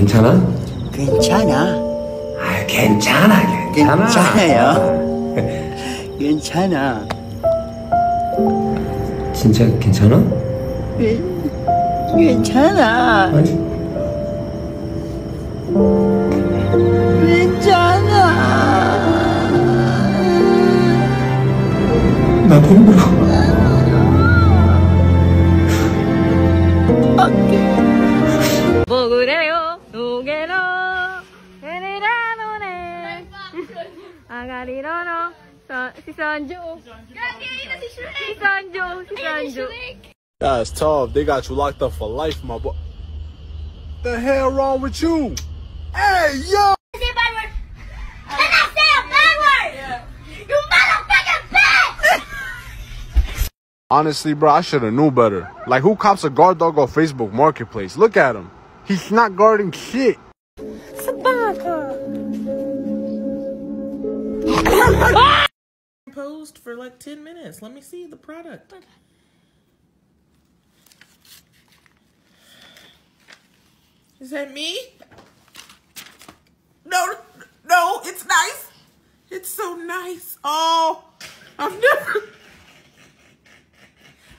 괜찮아? 괜찮아. 아, 괜찮아, 괜찮아. 괜찮아요. 괜찮아. 진짜 괜찮아? 괜찮아. 아니, 괜찮아. 나도 힘들어. 뭐 그래요 노게로 헤네라노네 아가리로노 시선주 시선주 시선주 That's tough. They got you locked up for life, my boy. The hell wrong with you? Hey, yo! say a bad word? Can I say a bad word? You motherfucking bitch! Honestly, bro, I should have knew better. Like, who cops a guard dog on Facebook Marketplace? Look at him. He's not guarding shit. Sabaka. posed for like 10 minutes. Let me see the product. Is that me? No, no, it's nice. It's so nice. Oh, I've never,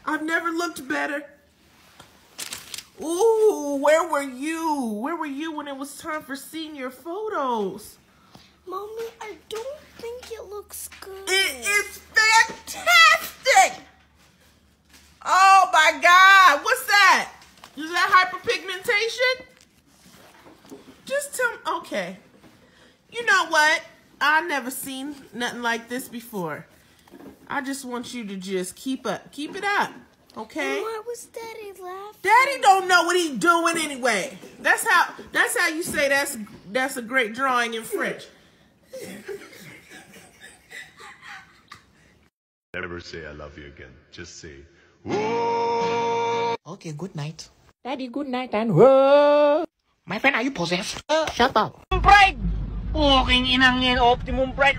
I've never looked better. Ooh, where were you? Where were you when it was time for senior photos? Mommy, I don't think it looks good. It is fantastic. Oh my God. What's that? Is that hyperpigmentation? Just tell me. Okay. You know what? I never seen nothing like this before. I just want you to just keep up. Keep it up. Okay? Why was Daddy laughing? Daddy don't know what he's doing anyway. That's how that's how you say that's that's a great drawing in French. Never say I love you again. Just say, Okay, good night. Daddy, good night and whoa! My friend, are you possessed? shut up. Pride! Walking inang yan, optimum pride.